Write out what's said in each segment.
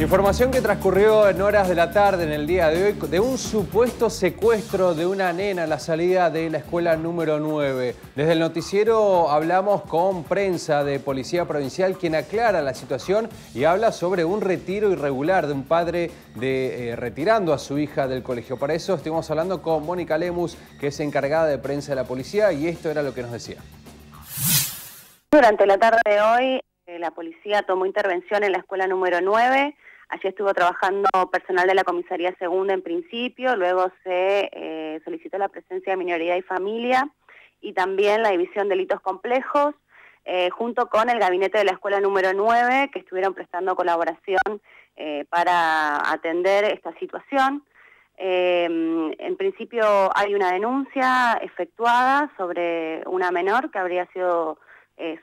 Información que transcurrió en horas de la tarde en el día de hoy de un supuesto secuestro de una nena a la salida de la escuela número 9. Desde el noticiero hablamos con prensa de Policía Provincial quien aclara la situación y habla sobre un retiro irregular de un padre de, eh, retirando a su hija del colegio. Para eso estuvimos hablando con Mónica Lemus, que es encargada de prensa de la policía, y esto era lo que nos decía. Durante la tarde de hoy, eh, la policía tomó intervención en la escuela número 9 Allí estuvo trabajando personal de la Comisaría Segunda en principio, luego se eh, solicitó la presencia de minoría y familia y también la División de Delitos Complejos, eh, junto con el gabinete de la escuela número 9, que estuvieron prestando colaboración eh, para atender esta situación. en principio hay una denuncia efectuada sobre una menor que habría sido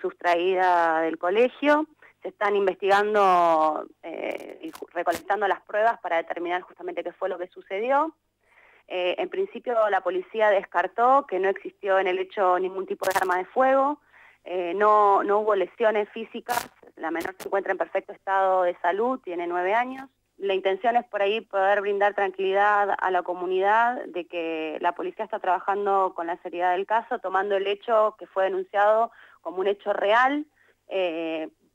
sustraída del colegio se están investigando eh, y recolectando las pruebas para determinar justamente qué fue lo que sucedió. Eh, en principio la policía descartó que no existió en el hecho ningún tipo de arma de fuego, eh, no, no hubo lesiones físicas, la menor se encuentra en perfecto estado de salud, tiene nueve años. La intención es por ahí poder brindar tranquilidad a la comunidad de que la policía está trabajando con la seriedad del caso, tomando el hecho que fue denunciado como un hecho real,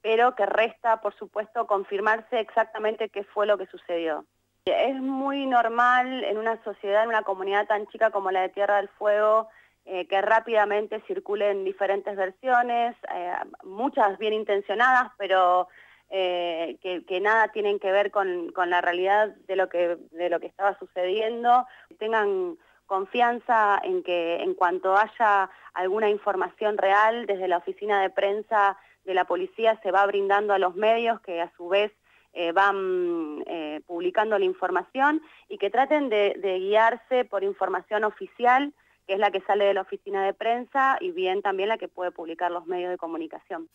pero que resta, por supuesto, confirmarse exactamente qué fue lo que sucedió. Es muy normal en una sociedad, en una comunidad tan chica como la de Tierra del Fuego, eh, que rápidamente circulen diferentes versiones, eh, muchas bien intencionadas, pero eh, que, nada tienen que ver con, la realidad de lo, que, de lo que estaba sucediendo. Tengan confianza en que en cuanto haya alguna información real desde la oficina de prensa de la policía se va brindando a los medios que a su vez eh, van eh, publicando la información y que traten de, guiarse por información oficial, que es la que sale de la oficina de prensa y bien también la que puede publicar los medios de comunicación.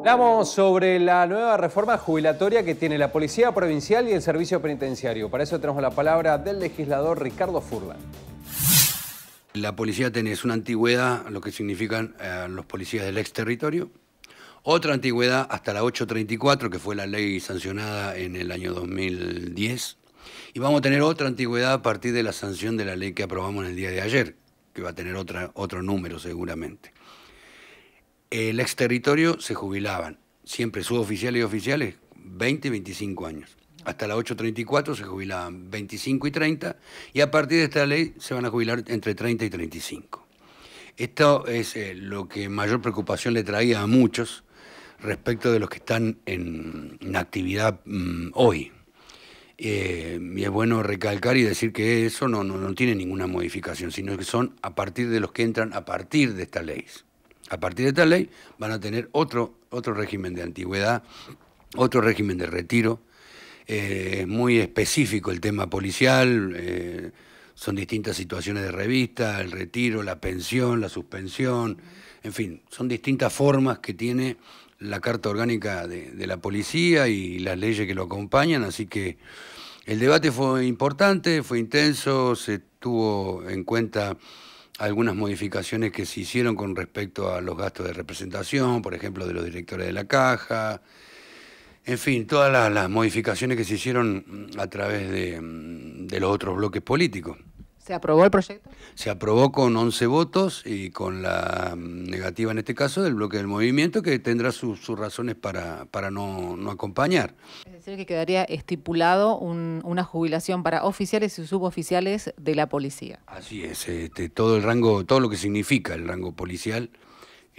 Hablamos sobre la nueva reforma jubilatoria que tiene la Policía Provincial y el Servicio Penitenciario. Para eso tenemos la palabra del legislador Ricardo Furlan. La policía tiene una antigüedad, lo que significan eh, los policías del ex territorio. Otra antigüedad hasta la 834, que fue la ley sancionada en el año 2010. Y vamos a tener otra antigüedad a partir de la sanción de la ley que aprobamos en el día de ayer, que va a tener otra, otro número seguramente. El ex territorio se jubilaban, siempre suboficiales y oficiales, 20 y 25 años hasta la 8.34 se jubilaban 25 y 30 y a partir de esta ley se van a jubilar entre 30 y 35. Esto es eh, lo que mayor preocupación le traía a muchos respecto de los que están en, actividad mm, hoy. Eh, y es bueno recalcar y decir que eso no, no, tiene ninguna modificación, sino que son a partir de los que entran a partir de esta ley. A partir de esta ley van a tener otro, otro régimen de antigüedad, otro régimen de retiro, es eh, muy específico el tema policial, eh, son distintas situaciones de revista, el retiro, la pensión, la suspensión, en fin, son distintas formas que tiene la Carta Orgánica de, la Policía y las leyes que lo acompañan, así que el debate fue importante, fue intenso, se tuvo en cuenta algunas modificaciones que se hicieron con respecto a los gastos de representación, por ejemplo, de los directores de la caja, en fin, todas las, modificaciones que se hicieron a través de, los otros bloques políticos. ¿Se aprobó el proyecto? Se aprobó con 11 votos y con la negativa en este caso del bloque del movimiento que tendrá sus razones para, para no, acompañar. Que quedaría estipulado una jubilación para oficiales y suboficiales de la policía. Así es, este, todo el rango, todo lo que significa el rango policial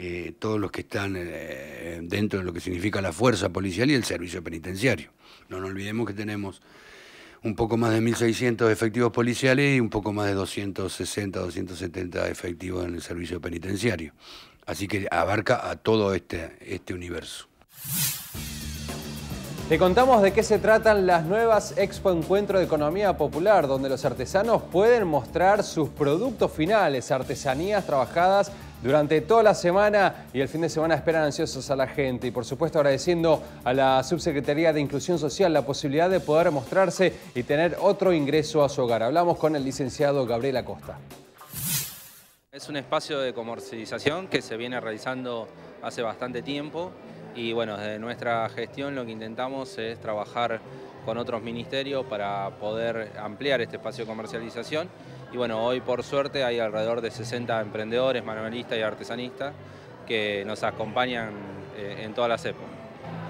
eh, todos los que están eh, dentro de lo que significa la fuerza policial y el servicio penitenciario. No nos olvidemos que tenemos un poco más de 1.600 efectivos policiales y un poco más de 260, 270 efectivos en el servicio penitenciario. Así que abarca a todo este, este universo. Te contamos de qué se tratan las nuevas Expo Encuentro de Economía Popular, donde los artesanos pueden mostrar sus productos finales, artesanías trabajadas durante toda la semana y el fin de semana esperan ansiosos a la gente y por supuesto agradeciendo a la Subsecretaría de Inclusión Social la posibilidad de poder mostrarse y tener otro ingreso a su hogar. Hablamos con el licenciado Gabriel Acosta. Es un espacio de comercialización que se viene realizando hace bastante tiempo y bueno, desde nuestra gestión lo que intentamos es trabajar con otros ministerios para poder ampliar este espacio de comercialización y bueno, hoy por suerte hay alrededor de 60 emprendedores, manualistas y artesanistas que nos acompañan eh, en todas las épocas.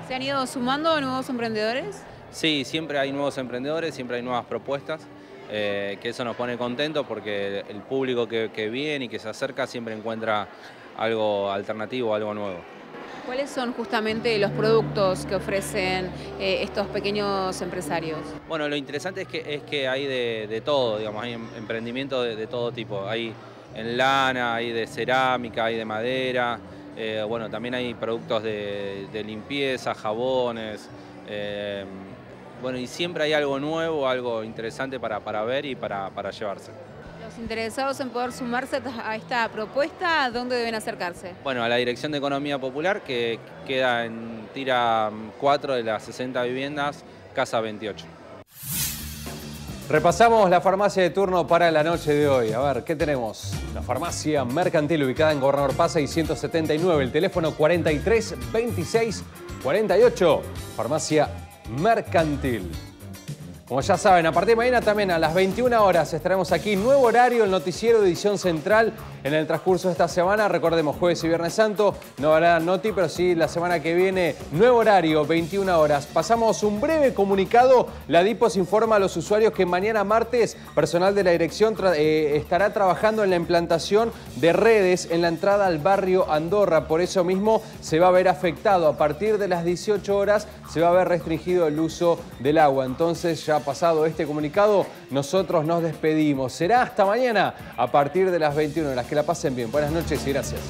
¿Se han ido sumando nuevos emprendedores? Sí, siempre hay nuevos emprendedores, siempre hay nuevas propuestas, eh, que eso nos pone contentos porque el público que, que viene y que se acerca siempre encuentra algo alternativo, algo nuevo. ¿Cuáles son justamente los productos que ofrecen eh, estos pequeños empresarios? Bueno, lo interesante es que, es que hay de, todo, digamos, hay em, emprendimiento de, todo tipo. Hay en lana, hay de cerámica, hay de madera, eh, bueno, también hay productos de, limpieza, jabones, eh, bueno, y siempre hay algo nuevo, algo interesante para, ver y para llevarse interesados en poder sumarse a esta propuesta, ¿a dónde deben acercarse? Bueno, a la Dirección de Economía Popular, que queda en tira 4 de las 60 viviendas, Casa 28. Repasamos la farmacia de turno para la noche de hoy. A ver, ¿qué tenemos? La farmacia mercantil ubicada en Gobernador Paz 679, el teléfono 43 26 48. Farmacia mercantil. Como ya saben, a partir de mañana también a las 21 horas estaremos aquí, nuevo horario, el noticiero de edición central en el transcurso de esta semana. Recordemos, jueves y viernes santo, no habrá noti, pero sí la semana que viene, nuevo horario, 21 horas. Pasamos un breve comunicado. La DIPOS informa a los usuarios que mañana martes, personal de la dirección eh, estará trabajando en la implantación de redes en la entrada al barrio Andorra. Por eso mismo se va a ver afectado. A partir de las 18 horas se va a ver restringido el uso del agua. Entonces ya pasado este comunicado, nosotros nos despedimos. Será hasta mañana a partir de las 21 horas. Que la pasen bien. Buenas noches y gracias.